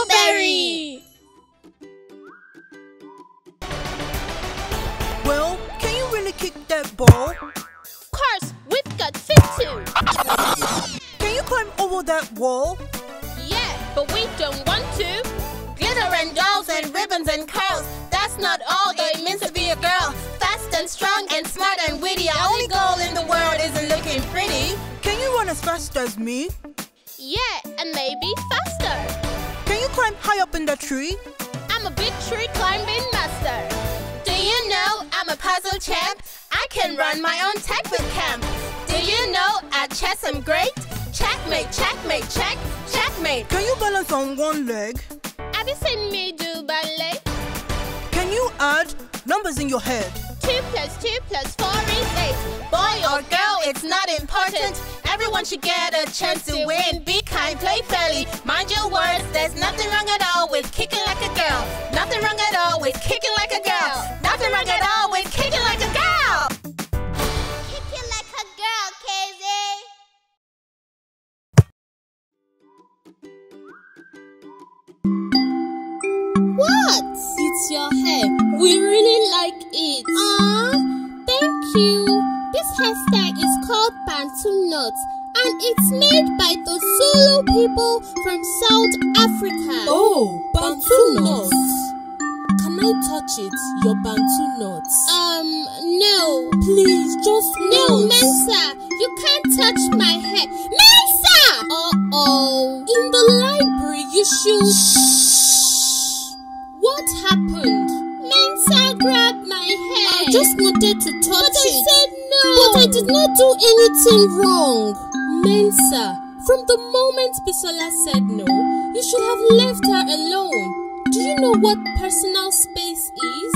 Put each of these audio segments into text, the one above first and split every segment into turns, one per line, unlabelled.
Strawberry!
Well, can you really kick that ball?
Of course, we've got fit too.
Can you climb over that wall?
Yeah, but we don't want to.
Glitter and dolls and ribbons and curls. That's not all, though it means to be a girl. Fast and strong and smart and witty. Our only goal in the world isn't looking pretty.
Can you run as fast as me?
Yeah, and maybe faster.
Can you climb high up in the tree?
I'm a big tree climbing master.
Do you know I'm a puzzle champ? I can run my own tech with camp. Do you know at chess I'm great? Checkmate, checkmate, check, checkmate.
Can you balance on one leg?
Have you seen me do ballet?
Can you add numbers in your head?
Two plus two plus four is eight.
Boy or girl, it's not important. Everyone should get a chance to win. Be kind, play fairly, mind your words. There's nothing wrong at all with kicking like a girl. Nothing wrong at all with kicking like a girl. Nothing wrong at all
Your hair. We really like it. Ah, thank you. This hairstyle is called Bantu Knots and it's made by the Zulu people from South Africa.
Oh, Bantu knots. Can I touch it? Your Bantu knots.
Um, no.
Please, just
No,
once.
Mensa, you can't touch my hair. Mensa! Uh-oh. In the library, you should... What happened? Mensa grabbed my hair.
I just wanted to touch
But I said no.
But I did not do anything wrong. Mensa, from the moment Bisola said no, you should have left her alone. Do you know what personal space is?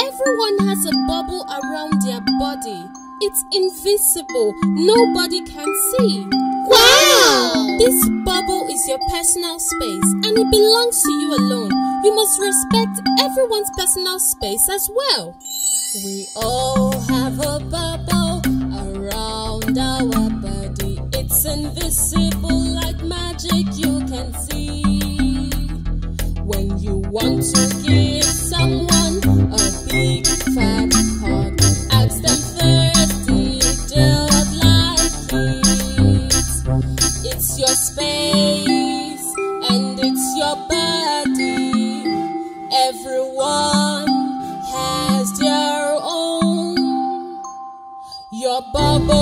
Everyone has a bubble around their body. It's invisible. Nobody can see.
Wow!
This bubble is your personal space and it belongs to you alone. You must respect everyone's personal space as well. We all have a bubble around our body. It's invisible like magic you can see. When you want to give Your bubble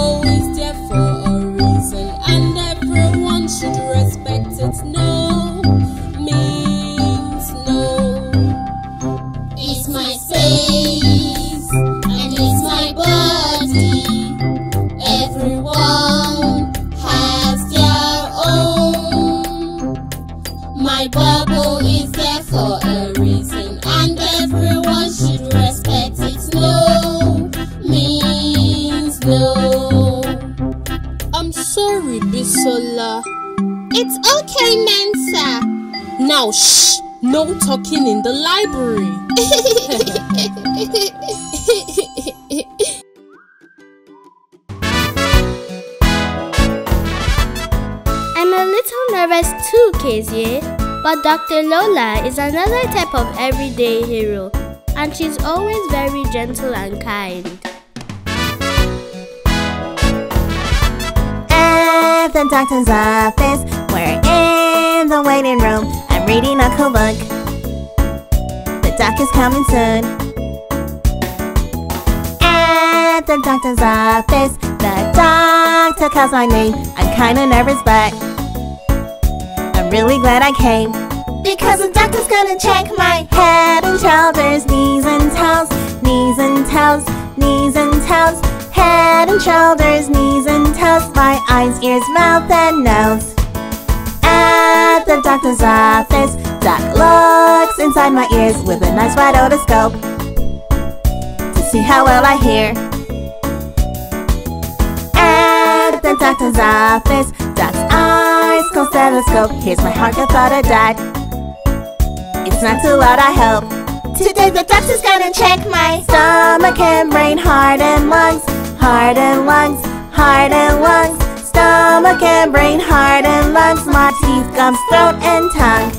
Mensa.
Now, shh! No talking in the library.
I'm a little nervous too, Kezia. But Dr. Lola is another type of everyday hero, and she's always very gentle and kind.
At the doctor's office, we're in the waiting room. I'm reading a cool book. The doc is coming soon. At the doctor's office, the doctor calls my name. I'm kinda nervous, but I'm really glad I came. Because the doctor's gonna check my head and shoulders, knees and toes, knees and toes, knees and toes, head and shoulders, knees and toes, my eyes, ears, mouth, and nose. The doctor's office, doc looks inside my ears with a nice wide otoscope to see how well I hear. At the doctor's office, doc's eyes go stethoscope. Here's my heart, I thought I died. It's not too loud, I hope. Today the doctor's gonna check my stomach and brain, heart and lungs, heart and lungs, heart and lungs, stomach and brain, heart and lungs, my teeth, gums, throat, and tongue.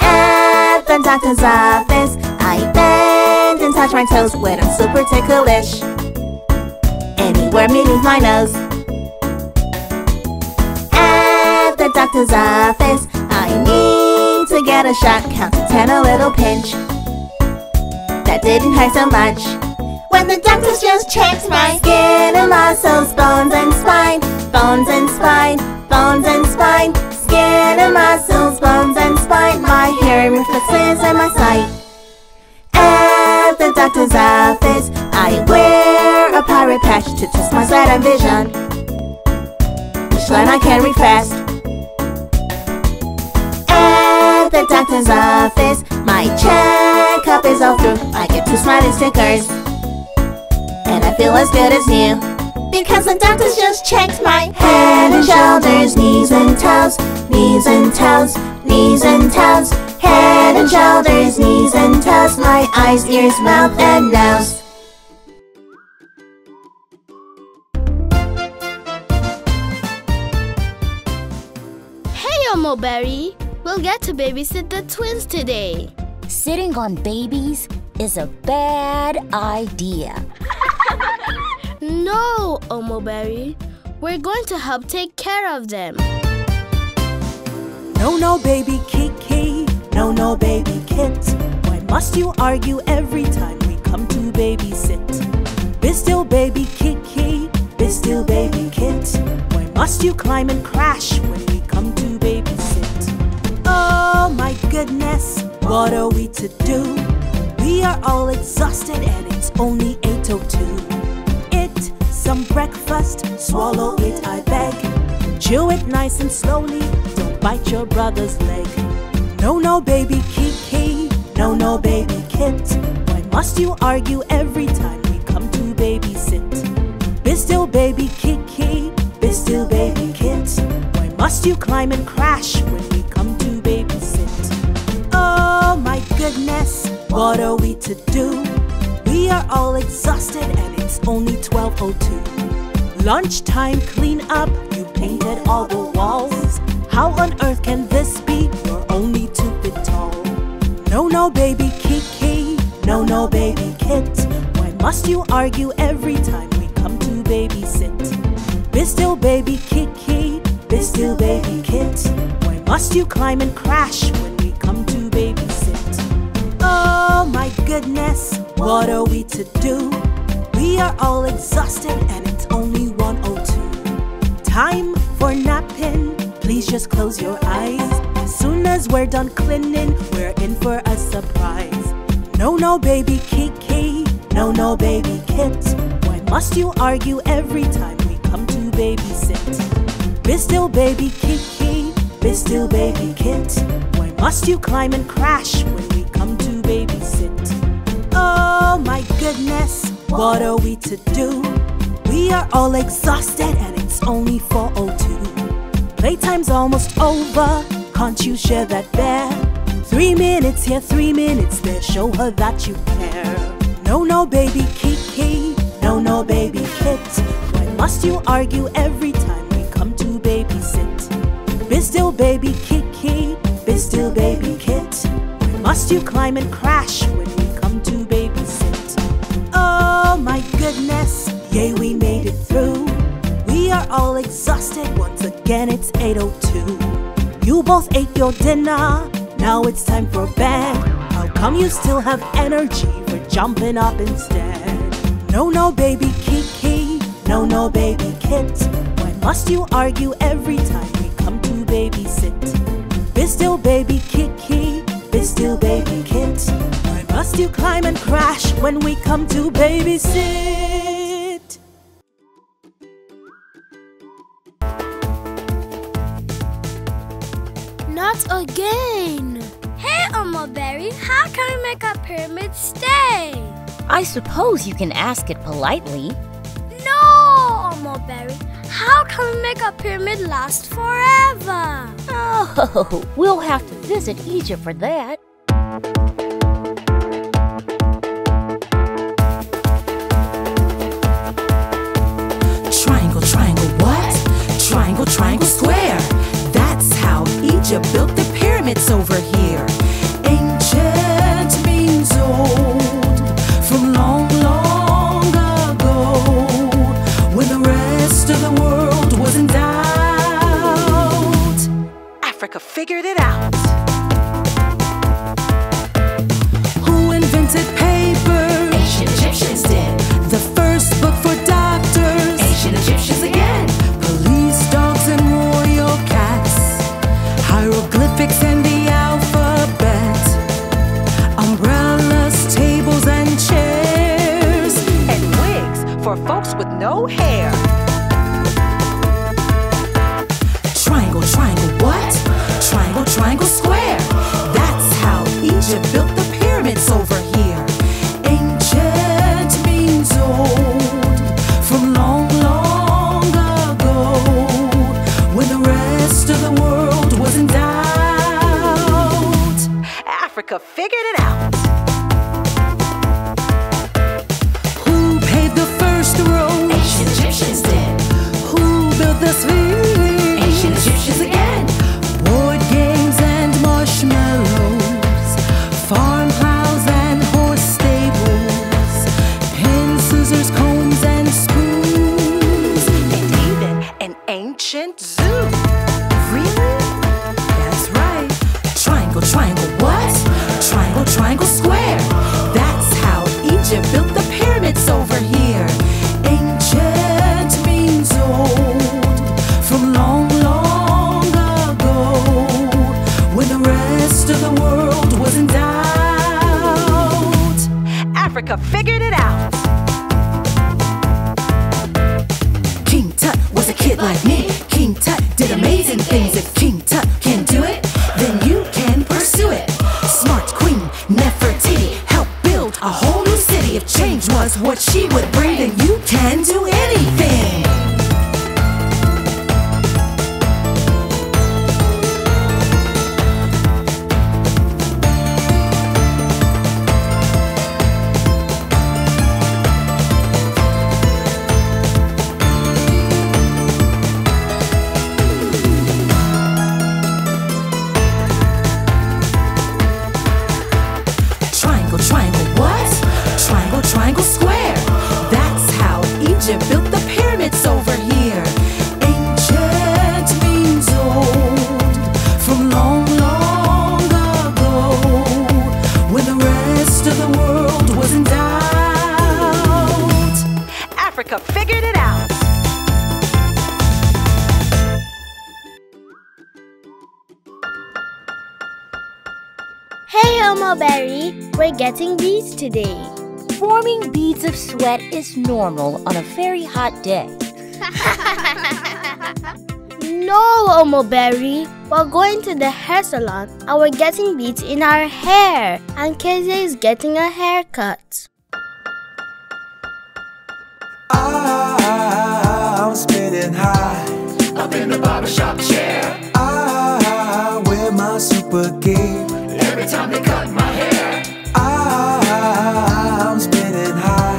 At the doctor's office, I bend and touch my toes when I'm super ticklish. Anywhere beneath my nose. At the doctor's office, I need to get a shot. Count to ten, a little pinch. That didn't hurt so much. When the doctors just checked my skin and muscles, bones and spine, bones and spine, bones and spine, skin and muscles, bones and spine, my hearing reflexes and my sight. At the doctor's office, I wear a pirate patch to test my sight and vision. Which line I can read fast. At the doctor's office, my checkup is all through. I get two smiley stickers and I feel as good as new. Because the doctors just checked my head and shoulders, knees and toes, knees and toes, knees and toes, head and shoulders, knees and toes, my eyes, ears, mouth, and nose.
Hey, Omo Berry. We'll get to babysit the twins today.
Sitting on babies is a bad idea.
No, Omo Berry. We're going to help take care of them.
No, no, baby Kiki. No, no, baby Kit. Why must you argue every time we come to babysit? Be still, baby Kiki. Be still, baby Kit. Why must you climb and crash when we come to babysit? Oh my goodness, what are we to do? We are all exhausted and it's only 8.02. Some breakfast, swallow it, I beg. Chew it nice and slowly, don't bite your brother's leg. No, no, baby Kiki, no, no, baby Kit. Why must you argue every time we come to babysit? Be still, baby Kiki, be still, baby Kit. Why must you climb and crash when we come to babysit? Oh my goodness, what are we to do? We are all exhausted and it's only 12.02. Lunchtime clean up, you painted all the walls. How on earth can this be? You're only two feet tall. No, no, baby Kiki, no, no, baby Kit. Why must you argue every time we come to babysit? Be still, baby Kiki, be still, baby Kit. Why must you climb and crash when we come to babysit? Oh my goodness, what are we to do? We are all exhausted and it's only 102. Time for napping, please just close your eyes. As soon as we're done cleaning, we're in for a surprise. No, no, baby Kiki, no, no, baby Kit. Why must you argue every time we come to babysit? Be still, baby Kiki, be still, baby Kit. Why must you climb and crash when Oh my goodness, what are we to do? We are all exhausted and it's only 4.02. Playtime's almost over, can't you share that bear? Three minutes here, three minutes there, show her that you care. No, no, baby Kiki, no, no, baby Kit. Why must you argue every time we come to babysit? Be still, baby Kiki, be still, baby Kit. Why must you climb and crash Oh my goodness, yay, we made it through. We are all exhausted, once again it's 8.02. You both ate your dinner, now it's time for bed. How come you still have energy for jumping up instead? No, no, baby Kiki, no, no, baby Kit. Why must you argue every time we come to babysit? Be still, baby Kiki, be still, baby Kit. Why must you climb and crash when we come to babysit?
Not again.
Hey, Omo Berry, how can we make our pyramid stay?
I suppose you can ask it politely.
No, Omo Berry. How can we make our pyramid last forever?
Oh, we'll have to visit Egypt for that.
Triangle, triangle, square. That's how Egypt built the pyramids over here. Hieroglyphics and the alphabet. Umbrellas, tables, and chairs. And wigs for folks with no hair. Figured it out.
Hey Omo Berry, we're getting beads today.
Forming beads of sweat is normal on a very hot day.
No, Omo Berry, we're going to the hair salon and we're getting beads in our hair. And KZ is getting a haircut.
I'm spinning high
Up in the barbershop chair.
Ah, I wear my super cape
Every time they cut my hair.
I'm spinning high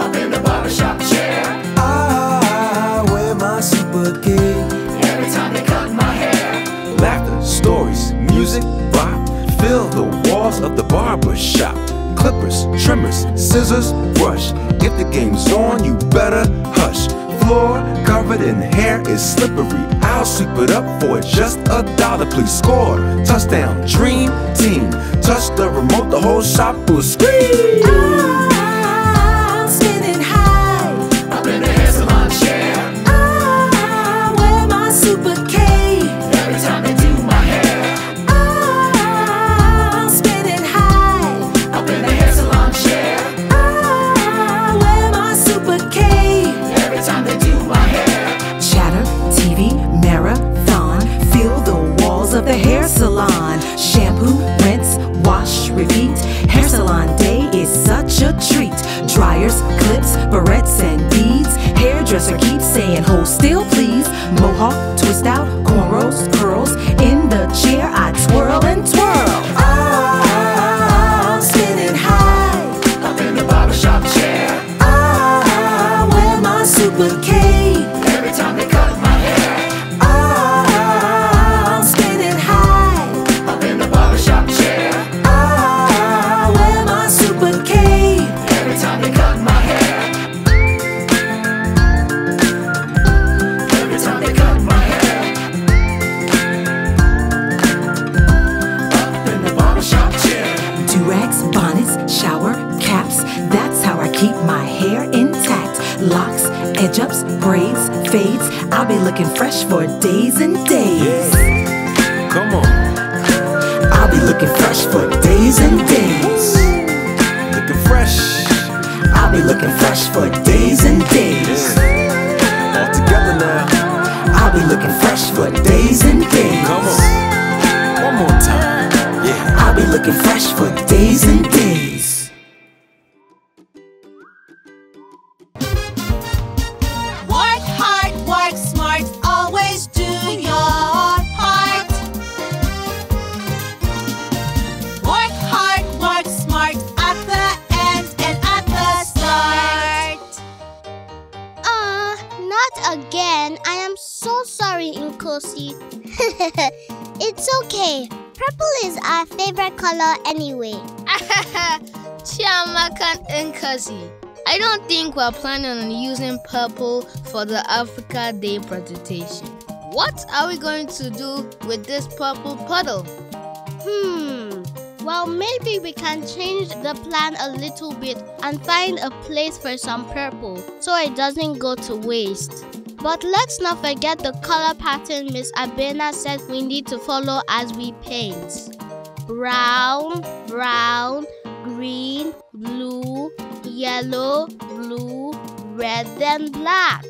Up in the barbershop chair.
I wear my super
Every time they cut my hair.
Laughter, stories, music, pop Fill the walls of the barber shop Clippers, trimmers, scissors, brush If the game's on, you better hush Floor covered in hair is slippery. I'll sweep it up for just a dollar. Please score, touchdown, dream team. Touch the remote, the whole shop will scream
salon.
Shampoo, rinse, wash, repeat. Hair salon day is such a treat. Dryers, clips, barrettes, and beads. Hairdresser keeps saying, hold still, please. Mohawk, twist out, cornrows, curls.
Looking fresh for days and days.
Chiamaka and Nkosi. I don't think we're planning on using purple for the Africa Day presentation. What are we going to do with this purple puddle?
Hmm. Well, maybe we can change the plan a little bit and find a place for some purple so it doesn't go to waste. But let's not forget the color pattern Miss Abena said we need to follow as we paint. Brown, brown, green, blue, yellow, blue, red, and black.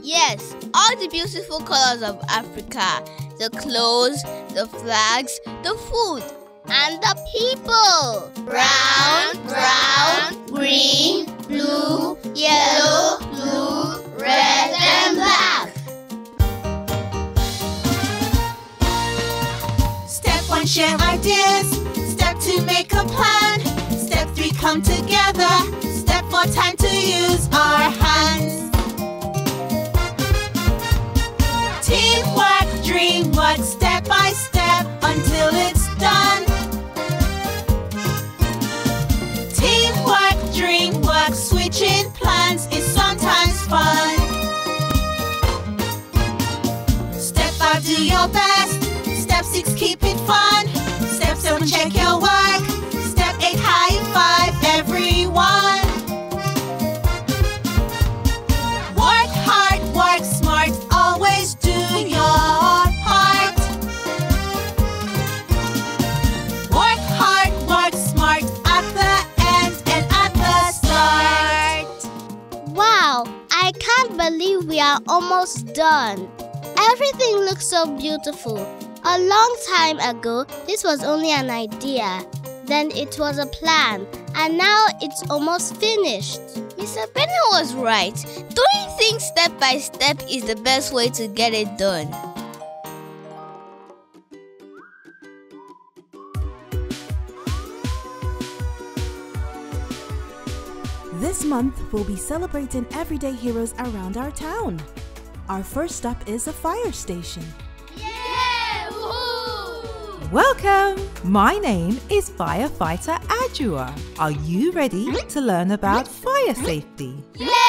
Yes, all the beautiful colors of Africa the clothes, the flags, the food, and the people. Brown, brown, green, blue, yellow, blue, red, and black.
Step one, share ideas. Step two, make a plan. Come together. Step four, time to use our hands. Teamwork, dream work, step by step until it's done. Teamwork, dream work, switching plans is sometimes fun. Step five, do your best. Step six, keep it fun. Step seven, check your
we are almost done. Everything looks so beautiful. A long time ago, this was only an idea. Then it was a plan, and now it's almost finished.
Miss Abena was right. Doing things step by step is the best way to get it done.
This month, we'll be celebrating everyday heroes around our town. Our first stop is a fire station. Yeah!
Welcome! My name is Firefighter Ajua. Are you ready to learn about fire safety?
Ladders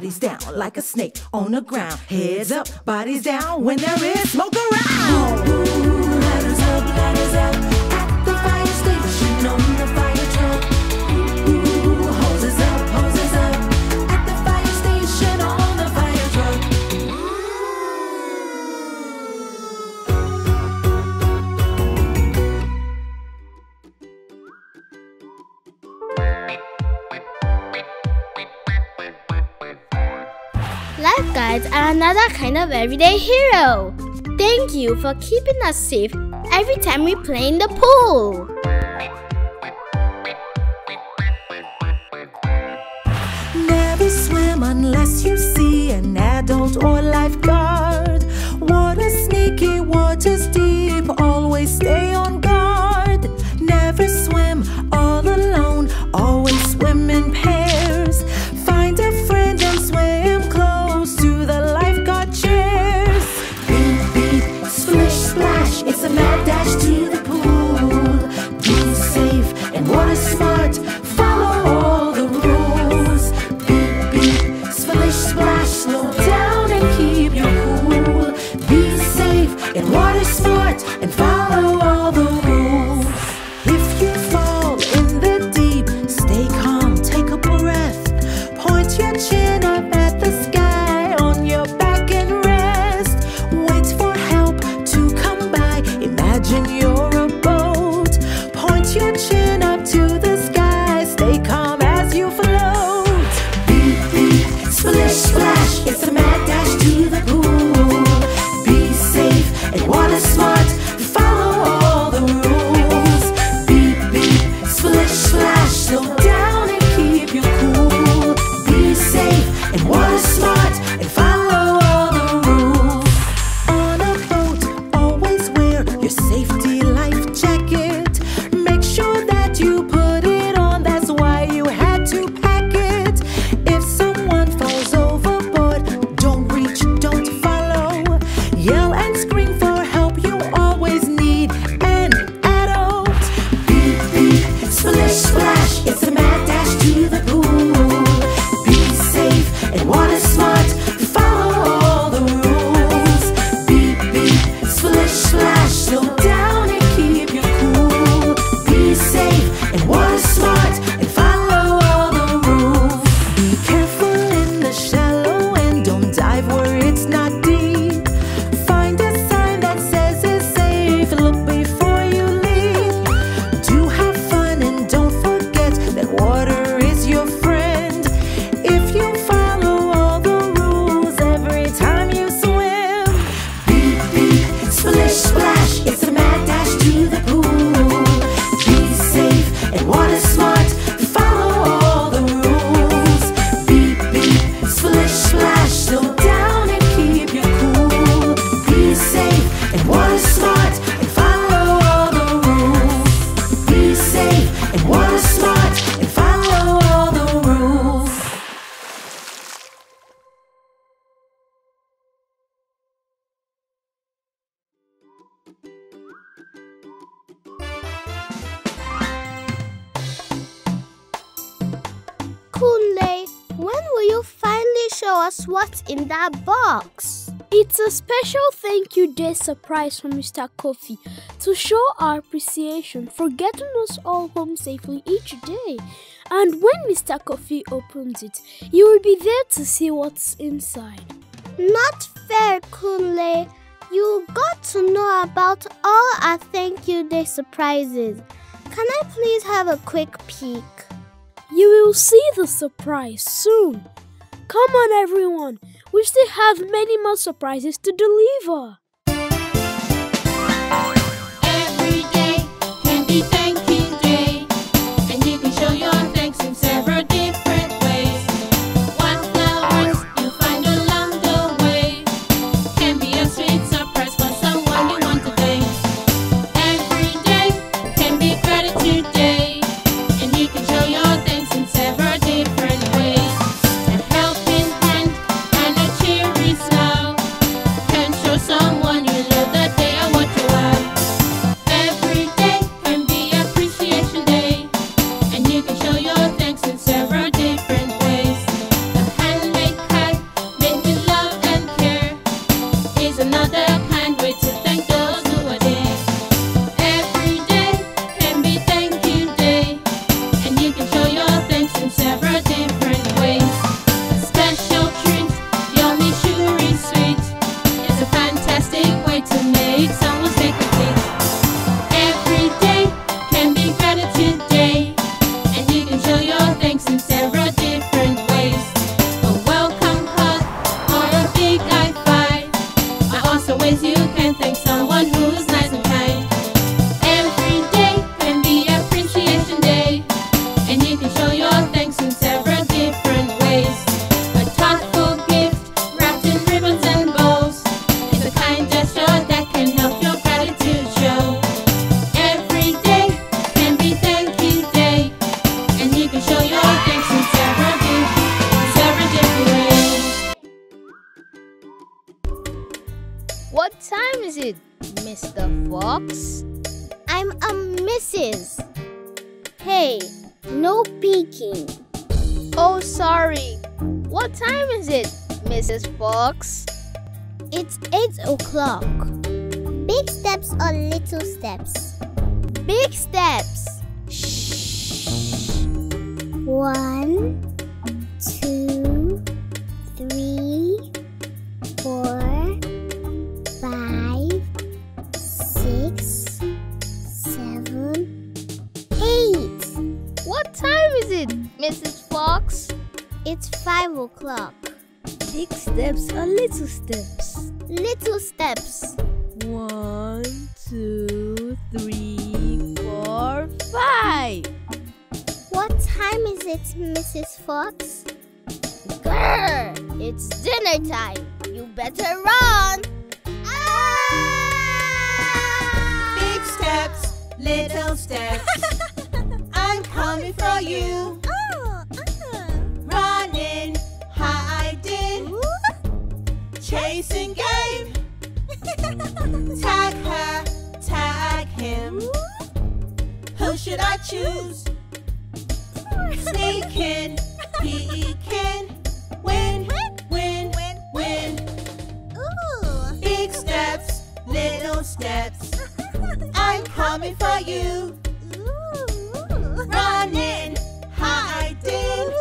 bodies down like a snake on the ground. Heads up, bodies down when there is smoke around. Ooh, ladders up, ladders out at the fire station. Bad
guys are another kind of everyday hero. Thank you for keeping us safe every time we play in the pool.
Never swim unless you see an adult or lifeguard. Water sneaky, water's deep, always stay on
us what's in that box.
It's a special thank you day surprise from Mr. Kofi to show our appreciation for getting us all home safely each day. And when Mr. Kofi opens it, you will be there to see what's inside.
Not fair, Kunle. You got to know about all our thank you day surprises. Can I please have a quick peek?
You will see the surprise soon. Come on, everyone! We still have many more surprises to deliver!
Steps?
Time is it, Mrs. Fox? Grr! It's dinner time. You better run. Ah!
Big steps, little steps. I'm coming for you. Oh, uh-huh. Running, hiding, chasing game. Tag her, tag him. Who should I choose? Sneaking, peeking, win, win, win. Ooh. Big steps, little steps. I'm coming for you. Running, hiding,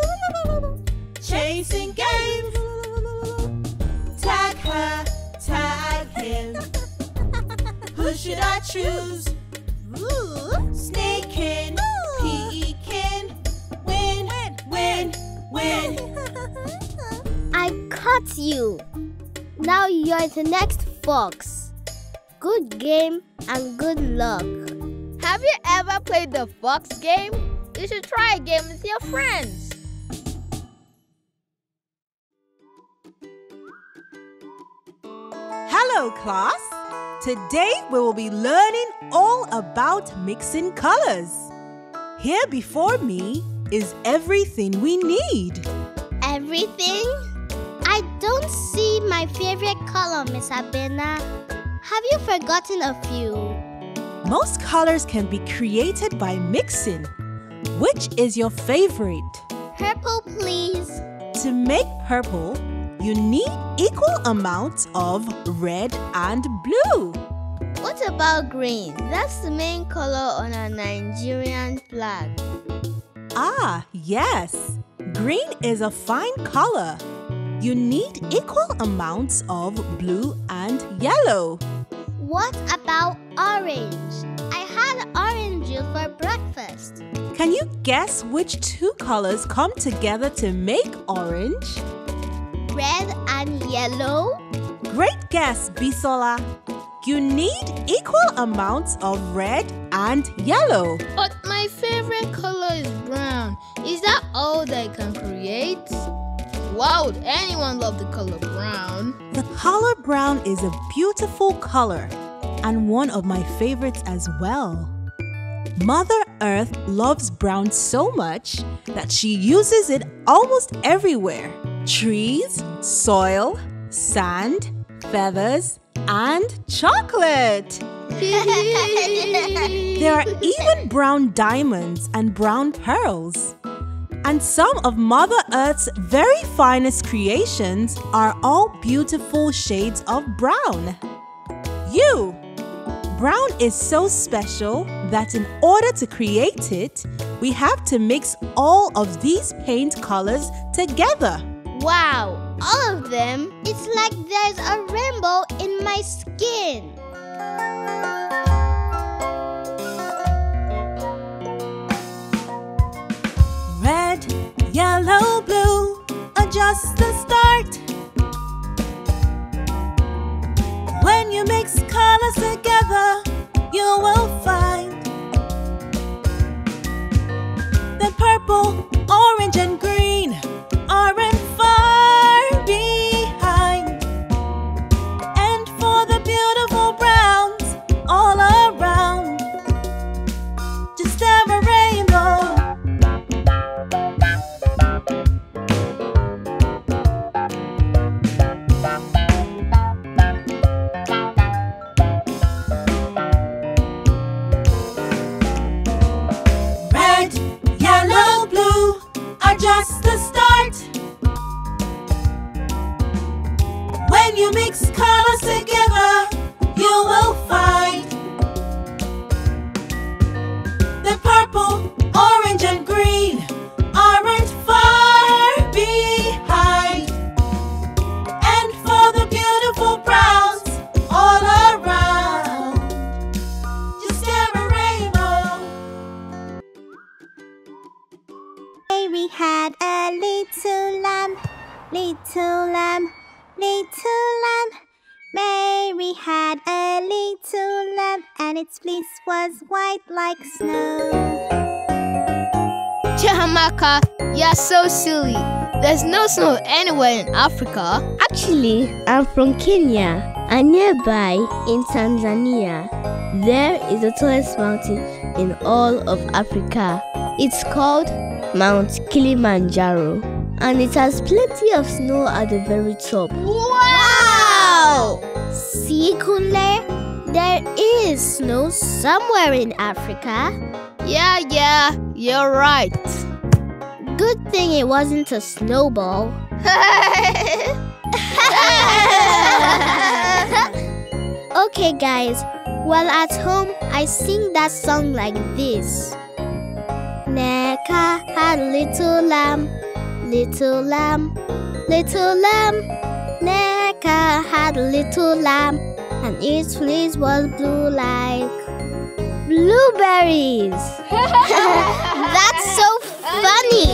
chasing game. Tag her, tag him. Who should I choose? Sneaking,
caught you. Now you're the next fox. Good game and good luck. Have you ever played the fox game? You should try a game with your friends.
Hello, class. Today we will be learning all about mixing colors. Here before me is everything we need.
Everything? I don't see my favorite color, Miss Abena. Have you forgotten a few?
Most colors can be created by mixing. Which is your favorite?
Purple, please.
To make purple, you need equal amounts of red and blue.
What about green? That's the main color on our Nigerian flag.
Ah, yes. Green is a fine color. You need equal amounts of blue and yellow.
What about orange? I had orange juice for breakfast.
Can you guess which two colors come together to make orange?
Red and yellow?
Great guess, Bisola. You need equal amounts of red and yellow.
But my favorite color is brown. Is that all they can create? Why would anyone love the color brown?
The color brown is a beautiful color and one of my favorites as well. Mother Earth loves brown so much that she uses it almost everywhere trees, soil, sand, feathers, and chocolate. there are even brown diamonds and brown pearls. And some of Mother Earth's very finest creations are all beautiful shades of brown. You! Brown is so special that in order to create it, we have to mix all of these paint colors together.
Wow, all of them? It's like there's a rainbow in my skin.
The
was white like snow.
Chiamaka, you're so silly. There's no snow anywhere in Africa.
Actually, I'm from Kenya and nearby in Tanzania. There is the tallest mountain in all of Africa. It's called Mount Kilimanjaro and it has plenty of snow at the very top.
Wow!
See, Kunle? There is snow somewhere in Africa.
Yeah, yeah, you're right.
Good thing it wasn't a snowball. okay, guys. Well, at home, I sing that song like this. Nneka had a little lamb, little lamb, little lamb. Nneka had a little lamb, and its fleece was blue like blueberries.
That's so funny.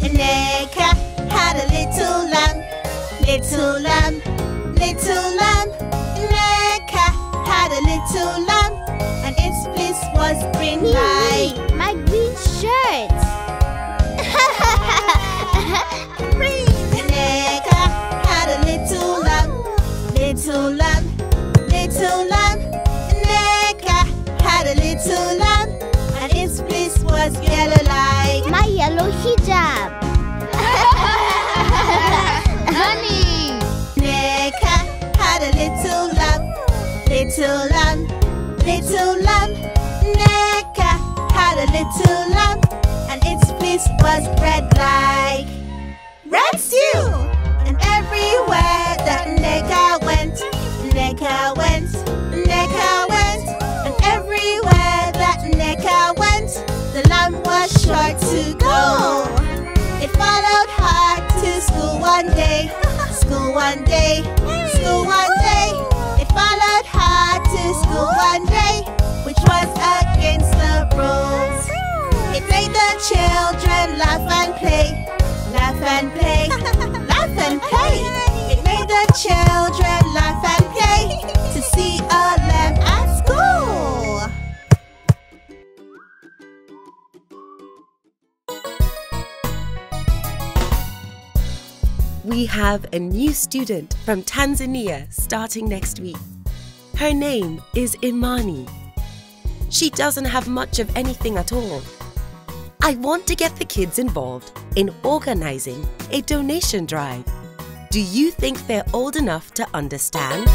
Nneka had a little lamb, little lamb, little lamb. Nneka had a little lamb, and its fleece was green like
my green shirt.
Little lamb, little lamb. Nneka had a little lamb, and its fleece was yellow like
my yellow hijab.
Honey!
Nneka had a little lamb, little lamb, little lamb. Nneka had a little lamb, and its fleece was red like red stew. And everywhere that Nneka Nneka went, Nneka went, and everywhere that Nneka went, the lamb was sure to go. It followed hard to school one day, school one day, school one day. It followed hard to school one day, which was against the rules. It made the children laugh and play, laugh and play, laugh and play. It made the children
We have a new student from Tanzania starting next week. Her name is Imani. She doesn't have much of anything at all. I want to get the kids involved in organizing a donation drive. Do you think they're old enough to understand?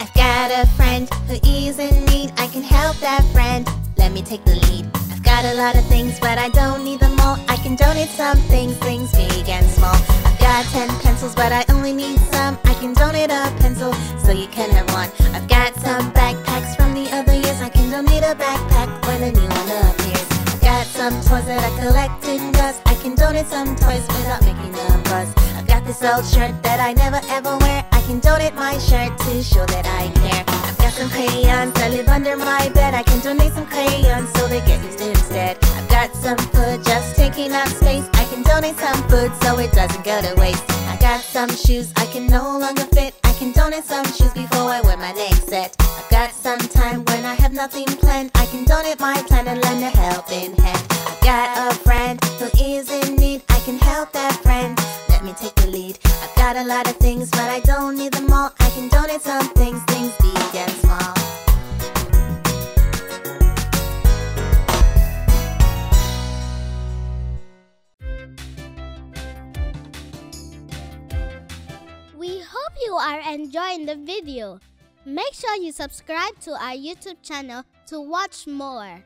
I've got a friend who is in need. I can help that friend. Let me take the lead. Got a lot of things, but I don't need them all. I can donate some things, things big and small. I've got 10 pencils, but I only need some. I can donate a pencil, so you can have one. I've got some backpacks from the other years. I can donate a backpack when a new one appears. I've got some toys that I collected dust. I can donate some toys without making a fuss. I've got this old shirt that I never ever wear. I can donate my shirt to show that I care. I've got some crayons that live under my bed. I can donate some crayons so they get used some food just taking up space. I can donate some food so it doesn't go to waste. I got some shoes I can no longer fit. I can donate some shoes before I wear my next set. I've got some time when I have nothing planned. I can donate my plan and lend a helping hand. I've got a friend who is in need. I can help that friend. Let me take the lead. I've got a lot of things, but I
are enjoying the video. Make sure you subscribe to our YouTube channel to watch more.